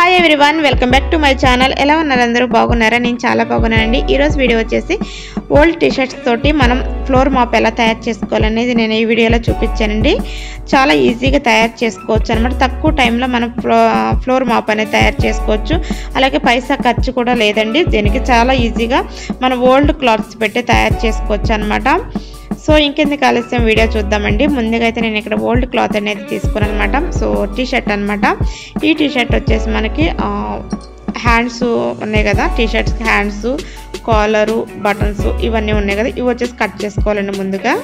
Hi everyone welcome back to my channel. ఎలా ఉన్నారు అందరూ? బాగున్నారా? నేను చాలా బాగున్నానండి. ఈరోజు వీడియో వచ్చేసి ఓల్డ్ టీషర్ట్స్ తోటి మనం ఫ్లోర్ మాప్ ఎలా తయారు చేసుకోవాలనేది నేను ఈ వీడియోలో చూపించానండి. చాలా ఈజీగా తయారు చేసుకోవచ్చు అనమాట తక్కువ టైంలో మనం ఫ్లోర్ మాప్ అనేది తయారు చేసుకోవచ్చు. అలాగే పైసా ఖర్చు కూడా లేదండి. దీనికి చాలా ఈజీగా మనం ఓల్డ్ క్లాత్స్ పెట్టి తయారు చేసుకోవచ్చు అనమాట సో ఇంకెందుకు ఆలస్యం వీడియో చూద్దామండి. ముందుగా అయితే నేను ఇక్కడ ఓల్డ్ క్లాత్ అనేది తీసుకున్నాను అనమాట సో టీ షర్ట్ అనమాట ఈ టీ షర్ట్ వచ్చేసి మనకి హ్యాండ్స్ ఉన్నాయి కదా. టీ షర్ట్స్కి హ్యాండ్స్ కాలరు బటన్స్ ఇవన్నీ ఉన్నాయి కదా. ఇవి వచ్చేసి కట్ చేసుకోవాలండి ముందుగా.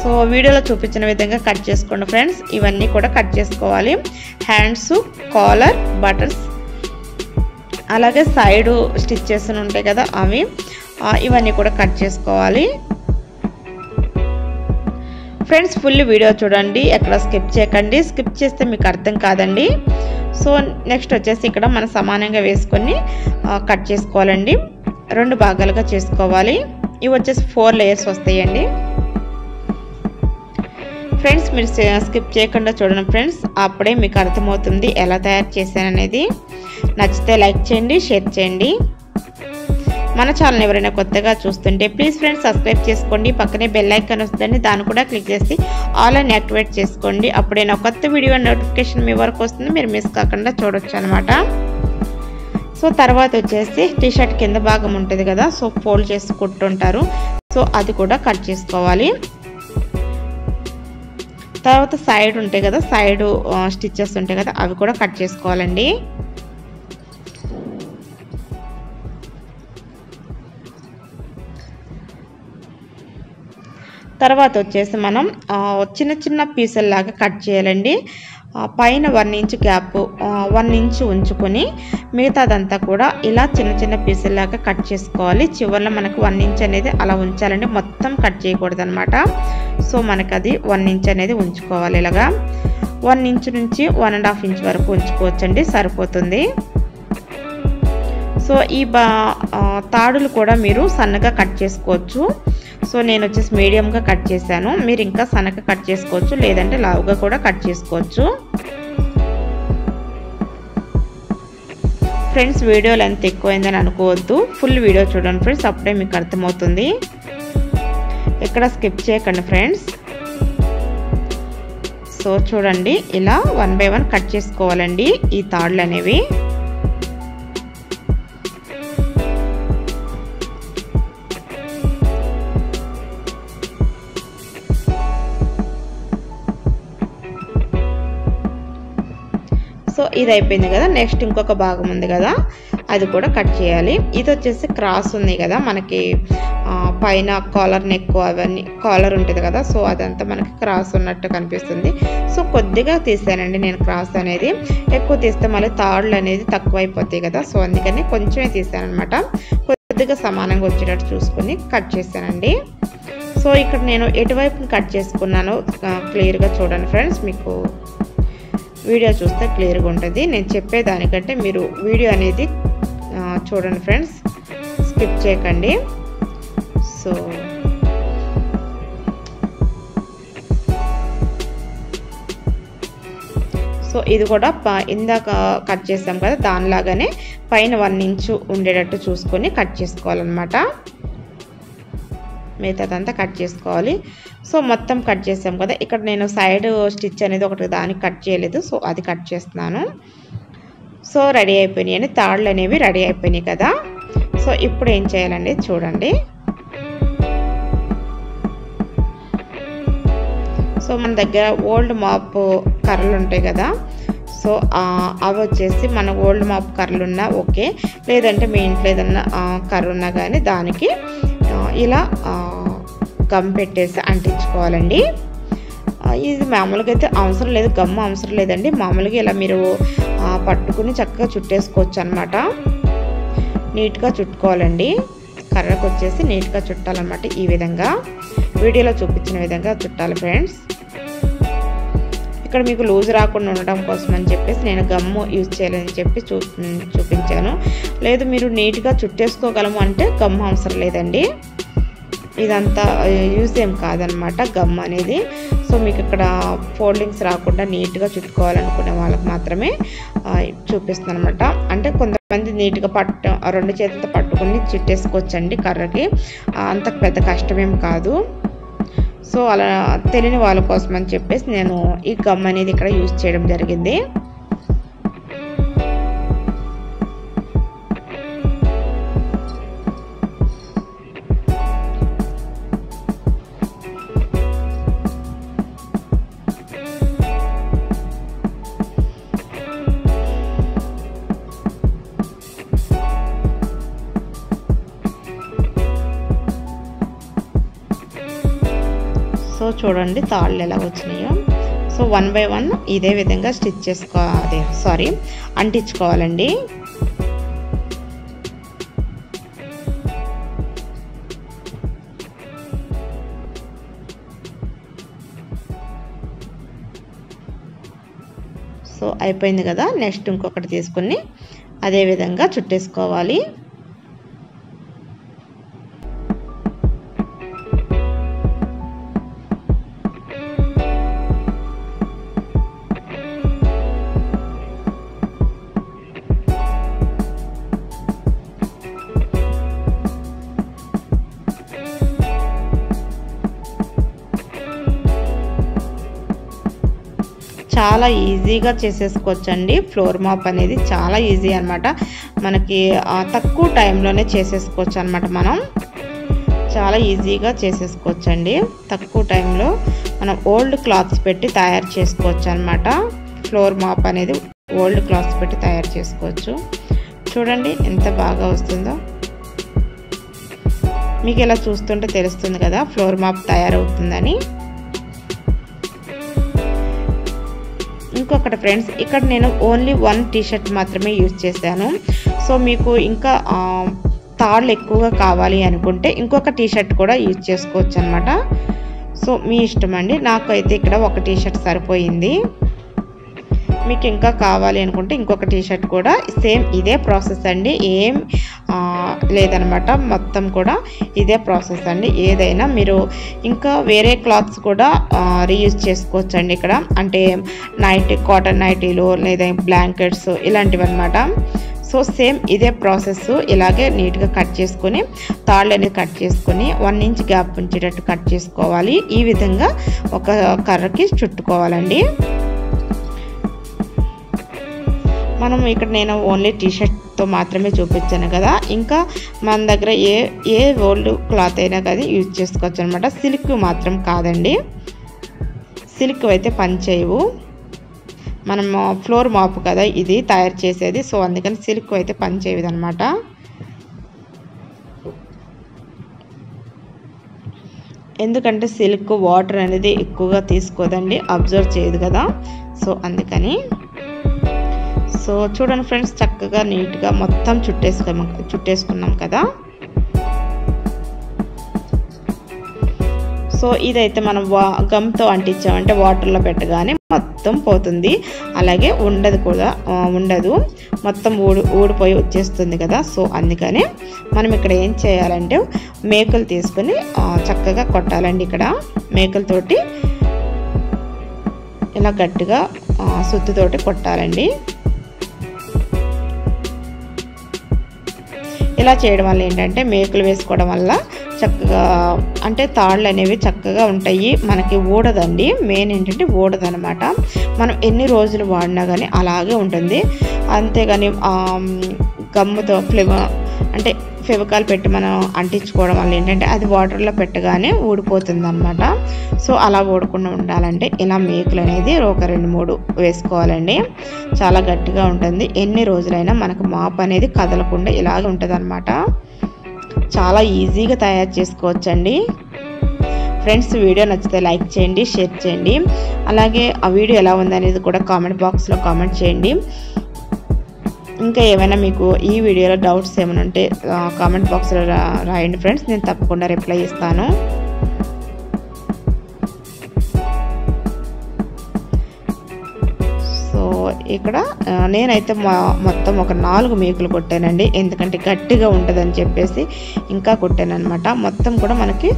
సో వీడియోలో చూపించిన విధంగా కట్ చేసుకోండి ఫ్రెండ్స్. ఇవన్నీ కూడా కట్ చేసుకోవాలి. హ్యాండ్స్ కాలర్ బటన్స్ అలాగే సైడ్ స్టిచ్చెస్ ఉంటాయి కదా అవి ఇవన్నీ కూడా కట్ చేసుకోవాలి. ఫ్రెండ్స్ ఫుల్ వీడియో చూడండి ఎక్కడ స్కిప్ చేయకండి. స్కిప్ చేస్తే మీకు అర్థం కాదండి. సో నెక్స్ట్ వచ్చేసి ఇక్కడ మనం సమానంగా వేసుకొని కట్ చేసుకోవాలండి. రెండు భాగాలుగా చేసుకోవాలి. ఇవి వచ్చేసి ఫోర్ లేయర్స్ వస్తాయండి. ఫ్రెండ్స్ మీరు స్కిప్ చేయకుండా చూడండి ఫ్రెండ్స్. అప్పుడే మీకు అర్థమవుతుంది ఎలా తయారు చేశాననేది. నచ్చితే లైక్ చేయండి షేర్ చేయండి. మన ఛానల్ ఎవరైనా కొత్తగా చూస్తుంటే ప్లీజ్ ఫ్రెండ్స్ సబ్స్క్రైబ్ చేసుకోండి. పక్కనే బెల్ ఐకాన్ వస్తుందని దాన్ని కూడా క్లిక్ చేసి ఆల్ అని యాక్టివేట్ చేసుకోండి. అప్పుడే నా కొత్త వీడియో నోటిఫికేషన్ మీ వరకు వస్తుంది. మీరు మిస్ కాకుండా చూడొచ్చు అనమాట సో తర్వాత వచ్చేసి టీషర్ట్ కింద భాగం ఉంటుంది కదా సో ఫోల్డ్ చేసి కుట్టుంటారు. సో అది కూడా కట్ చేసుకోవాలి. తర్వాత సైడ్ ఉంటాయి కదా సైడ్ స్టిచ్చెస్ ఉంటాయి కదా అవి కూడా కట్ చేసుకోవాలండి. తర్వాత వచ్చేసి మనం చిన్న చిన్న పీసుల్లాగా కట్ చేయాలండి. పైన one inch gap one inch ఉంచుకొని మిగతాదంతా కూడా ఇలా చిన్న చిన్న పీసుల్లాగా కట్ చేసుకోవాలి. చివరిలో మనకు వన్ ఇంచ్ అనేది అలా ఉంచాలండి. మొత్తం కట్ చేయకూడదు అనమాట సో మనకు అది వన్ ఇంచ్ అనేది ఉంచుకోవాలి ఇలాగా. వన్ ఇంచ్ నుంచి వన్ అండ్ హాఫ్ ఇంచ్ వరకు ఉంచుకోవచ్చండి. సరిపోతుంది. సో ఈ బా తాడులు కూడా మీరు సన్నగా కట్ చేసుకోవచ్చు. సో నేను వచ్చేసి మీడియంగా కట్ చేశాను. మీరు ఇంకా సన్నగా కట్ చేసుకోవచ్చు లేదంటే లావుగా కూడా కట్ చేసుకోవచ్చు. ఫ్రెండ్స్ వీడియో లెంత్ ఎక్కువైందని అనుకోవద్దు. ఫుల్ వీడియో చూడండి ఫ్రెండ్స్ అప్పుడే మీకు అర్థమవుతుంది. ఎక్కడ స్కిప్ చేయకండి ఫ్రెండ్స్. సో చూడండి ఇలా వన్ బై వన్ కట్ చేసుకోవాలండి ఈ తాళ్ళు అనేవి ఇది అయిపోయింది కదా. నెక్స్ట్ ఇంకొక భాగం ఉంది కదా. అది కూడా కట్ చేయాలి. ఇది వచ్చేసి క్రాస్ ఉంది కదా. మనకి పైన కాలర్ నెక్ అవన్నీ కాలర్ ఉంటుంది కదా. సో అదంతా మనకి క్రాస్ ఉన్నట్టు కనిపిస్తుంది. సో కొద్దిగా తీసానండి నేను క్రాస్ అనేది. ఎక్కువ తీస్తే మళ్ళీ తాళ్ళు అనేది తక్కువ అయిపోతాయి కదా. సో అందుకని కొంచెమే తీసాను అనమాట కొద్దిగా సమానంగా వచ్చేటట్టు చూసుకొని కట్ చేశానండి సో ఇక్కడ నేను ఎటువైపు కట్ చేసుకున్నాను క్లియర్గా చూడండి ఫ్రెండ్స్. మీకు వీడియో చూస్తే క్లియర్గా ఉంటుంది. నేను చెప్పేదానికంటే మీరు వీడియో అనేది చూడండి ఫ్రెండ్స్. స్కిప్ చేయకండి. సో సో ఇది కూడా ఇందాక కట్ చేసాం కదా దానిలాగానే పైన వన్ ఇంచు ఉండేటట్టు చూసుకొని కట్ చేసుకోవాలన్నమాట. మిగతాదంతా కట్ చేసుకోవాలి. సో మొత్తం కట్ చేసాం కదా. ఇక్కడ నేను సైడ్ స్టిచ్ అనేది ఒకటి దానికి కట్ చేయలేదు. సో అది కట్ చేస్తున్నాను. సో రెడీ అయిపోయినాయి తాళ్ళు అనేవి రెడీ అయిపోయినాయి కదా. సో ఇప్పుడు ఏం చేయాలండి? చూడండి. సో మన దగ్గర ఓల్డ్ మాప్ కర్రలు ఉంటాయి కదా. సో అవి వచ్చేసి మన ఓల్డ్ మాప్ కర్రలు ఉన్నా ఓకే. లేదంటే మీ ఇంట్లో ఏదన్నా కర్ర ఉన్నా కానీ దానికి ఇలా గమ్ పెట్టేసి అంటించుకోవాలండి. ఇది మామూలుగా అయితే అవసరం లేదు గమ్ అవసరం లేదండి. మామూలుగా ఇలా మీరు పట్టుకుని చక్కగా చుట్టేసుకోవచ్చు అనమాట నీట్గా చుట్టుకోవాలండి. కర్రకు వచ్చేసి నీట్గా చుట్టాలన్నమాట ఈ విధంగా. వీడియోలో చూపించిన విధంగా చుట్టాలి ఫ్రెండ్స్. ఇక్కడ మీకు లూజ్ రాకుండా ఉండడం కోసం అని చెప్పేసి నేను గమ్ము యూజ్ చేయాలని చెప్పి చూ చూపించాను. లేదు మీరు నీట్గా చుట్టేసుకోగలము అంటే గమ్ అవసరం లేదండి. ఇదంతా యూజ్ ఏం కాదనమాట గమ్ అనేది. సో మీకు ఇక్కడ ఫోల్డింగ్స్ రాకుండా నీట్గా చుట్టుకోవాలనుకునే వాళ్ళకి మాత్రమే చూపిస్తాను అనమాట అంటే కొంతమంది నీట్గా పట్టు రెండు చేతులతో పట్టుకుని చుట్టేసుకోవచ్చండి కర్రకి. అంత పెద్ద కష్టమేం కాదు. సో అలా తెలియని వాళ్ళ కోసం అని చెప్పేసి నేను ఈ గమ్ అనేది ఇక్కడ యూజ్ చేయడం జరిగింది. చూడండి తాళ్ళు ఎలా వచ్చినాయో. సో వన్ బై వన్ ఇదే విధంగా స్టిచ్ చేసుకో అదే సారీ అంటించుకోవాలండి. సో అయిపోయింది కదా నెక్స్ట్ ఇంకొకటి తీసుకుని అదే విధంగా చుట్టేసుకోవాలి. చాలా ఈజీగా చేసేసుకోవచ్చండి. ఫ్లోర్ మాప్ అనేది చాలా ఈజీ అనమాట మనకి తక్కువ టైంలోనే చేసేసుకోవచ్చు అనమాట మనం. చాలా ఈజీగా చేసేసుకోవచ్చండి. తక్కువ టైంలో మనం ఓల్డ్ క్లాత్స్ పెట్టి తయారు చేసుకోవచ్చు అనమాట ఫ్లోర్ మాప్ అనేది ఓల్డ్ క్లాత్స్ పెట్టి తయారు చేసుకోవచ్చు. చూడండి ఎంత బాగా వస్తుందో. మీకు ఇలా చూస్తుంటే తెలుస్తుంది కదా ఫ్లోర్ మాప్ తయారవుతుందని. ఇంకొకటి ఫ్రెండ్స్ ఇక్కడ నేను ఓన్లీ వన్ టీషర్ట్ మాత్రమే యూజ్ చేశాను. సో మీకు ఇంకా తాళ్ళు ఎక్కువగా కావాలి అనుకుంటే ఇంకొక టీషర్ట్ కూడా యూజ్ చేసుకోవచ్చు అనమాట సో మీ ఇష్టం అండి. నాకు అయితే ఇక్కడ ఒక టీషర్ట్ సరిపోయింది. మీకు ఇంకా కావాలి అనుకుంటే ఇంకొక టీషర్ట్ కూడా. సేమ్ ఇదే ప్రాసెస్ అండి. ఏం లేదనమాట. మొత్తం కూడా ఇదే ప్రాసెస్ అండి. ఏదైనా మీరు ఇంకా వేరే క్లాత్స్ కూడా రీయూజ్ చేసుకోవచ్చు అండి ఇక్కడ. అంటే నైటీ కాటన్ నైటీలు లేదా బ్లాంకెట్స్ ఇలాంటివి అనమాట సో సేమ్ ఇదే ప్రాసెస్ ఇలాగే నీట్గా కట్ చేసుకొని తాళ్ళు అనేది కట్ చేసుకొని వన్ ఇంచ్ గ్యాప్ ఉంచేటట్టు కట్ చేసుకోవాలి. ఈ విధంగా ఒక కర్రకి చుట్టుకోవాలండి. మనం ఇక్కడ నేను ఓన్లీ టీషర్ట్తో మాత్రమే చూపించాను కదా. ఇంకా మన దగ్గర ఏ ఏ ఓల్డ్ క్లాత్ అయినా కానీ యూజ్ చేసుకోవచ్చు అనమాట సిల్క్ మాత్రం కాదండి. సిల్క్ అయితే పని చేయవు మనం ఫ్లోర్ మాప్ కదా ఇది తయారు చేసేది. సో అందుకని సిల్క్ అయితే పని చేయదు అనమాట ఎందుకంటే సిల్క్ వాటర్ అనేది ఎక్కువగా తీసుకోదండి. అబ్జర్వ్ చేయదు కదా. సో అందుకని సో చూడండి ఫ్రెండ్స్ చక్కగా నీట్గా మొత్తం చుట్టేసుకున్నాం చుట్టేసుకున్నాం కదా. సో ఇదైతే మనం వా గమ్తో అంటించామంటే వాటర్లో పెట్టగానే మొత్తం పోతుంది. అలాగే ఉండదు కూడా ఉండదు. మొత్తం ఊడి ఊడిపోయి వచ్చేస్తుంది కదా. సో అందుకనే మనం ఇక్కడ ఏం చేయాలంటే మేకలు తీసుకొని చక్కగా కొట్టాలండి ఇక్కడ. మేకలతోటి ఇలా గట్టిగా సుత్తితోటి కొట్టాలండి. ఇలా చేయడం వల్ల ఏంటంటే మేకులు వేసుకోవడం వల్ల చక్కగా అంటే తాళ్ళు అనేవి చక్కగా ఉంటాయి. మనకి ఊడదండి. మెయిన్ ఏంటంటే ఊడదనమాట మనం ఎన్ని రోజులు వాడినా కానీ అలాగే ఉంటుంది. అంతేగాని గమ్ముతో ఫ్లేవ అంటే ఫెవికాల్ పెట్టి మనం అంటించుకోవడం వల్ల ఏంటంటే అది వాటర్లో పెట్టగానే ఊడిపోతుంది అనమాట సో అలా ఊడకుండా ఉండాలంటే ఇలా మేకులు అనేది ఒక రెండు మూడు వేసుకోవాలండి. చాలా గట్టిగా ఉంటుంది. ఎన్ని రోజులైనా మనకు మాప్ అనేది కదలకుండా ఇలాగే ఉంటుంది అనమాట చాలా ఈజీగా తయారు చేసుకోవచ్చండి. ఫ్రెండ్స్ వీడియో నచ్చితే లైక్ చేయండి షేర్ చేయండి. అలాగే ఆ వీడియో ఎలా ఉందనేది కూడా కామెంట్ బాక్స్లో కామెంట్ చేయండి. ఇంకా ఏమైనా మీకు ఈ వీడియోలో డౌట్స్ ఏమైనా ఉంటే కామెంట్ బాక్స్లో రాయండి ఫ్రెండ్స్ నేను తప్పకుండా రిప్లై ఇస్తాను. ఇక్కడ. నేనైతే మొత్తం ఒక నాలుగు మేకులు కొట్టానండి. ఎందుకంటే గట్టిగా ఉంటుందని చెప్పేసి ఇంకా కొట్టాను మొత్తం కూడా మనకి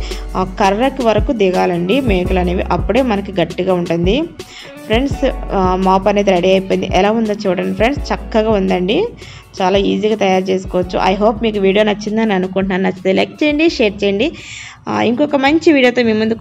కర్రకి వరకు దిగాలండి మేకులు అనేవి అప్పుడే మనకి గట్టిగా ఉంటుంది. ఫ్రెండ్స్ మాప్ అనేది రెడీ అయిపోయింది. ఎలా ఉందో చూడండి ఫ్రెండ్స్. చక్కగా ఉందండి. చాలా ఈజీగా తయారు చేసుకోవచ్చు. ఐ హోప్ మీకు వీడియో నచ్చిందని అనుకుంటున్నాను. నచ్చితే లైక్ చేయండి షేర్ చేయండి. ఇంకొక మంచి వీడియోతో మీ ముందుకు